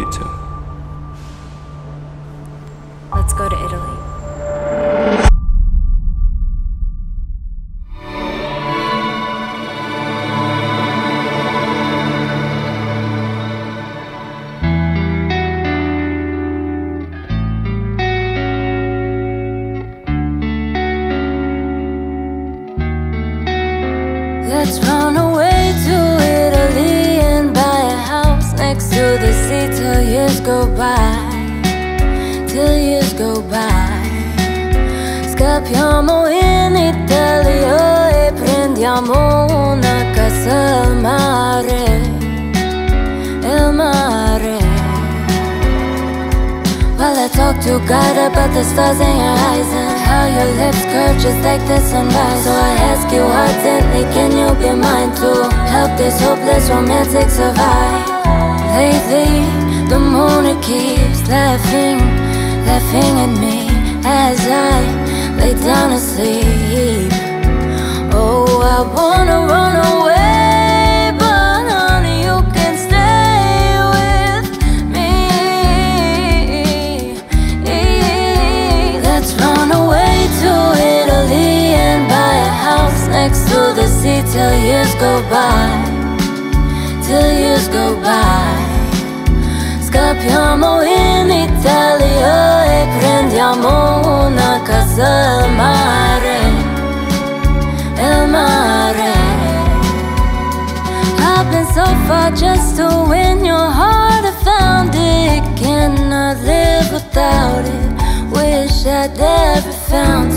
you too. Let's go to Italy. Let's run away go by. Till years go by. Scappiamo in Italia e oh, prendiamo una casa al mare. Il mare. While I talk to God about the stars in your eyes and how your lips curve just like the sunrise. So I ask you ardently, can you be mine to help this hopeless romantic survive? Lately, the moon it keeps laughing, laughing at me as I lay down to sleep. Oh, I wanna run away, but honey, you can stay with me. Let's run away to Italy and buy a house next to the sea till years go by. Till years go by. Scappiamo in Italia e prendiamo una casa al mare. El mare. I've been so far just to win your heart. I found it, cannot live without it. Wish I'd ever found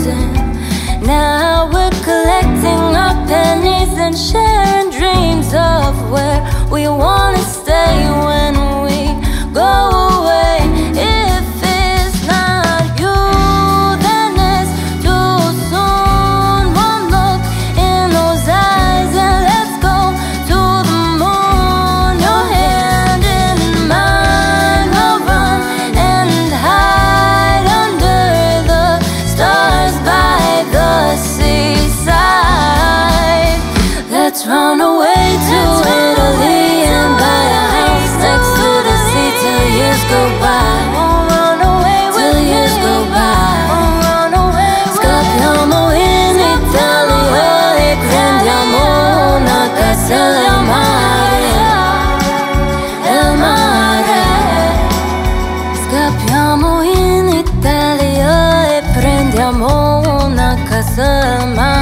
una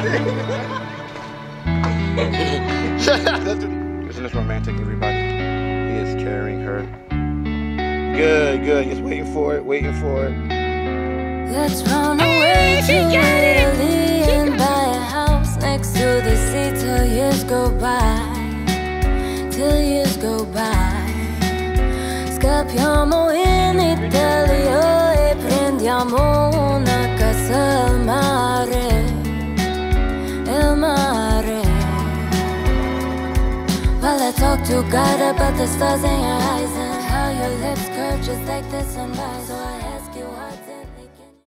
Isn't this romantic, everybody? He is carrying her. Good, good. Just waiting for it, waiting for it. Let's run away to Italy and buy a house next to the sea till years go by. Till years go by. Scappiamo in Italia While I talk to God about the stars in your eyes and how your lips curve just like the sunrise. So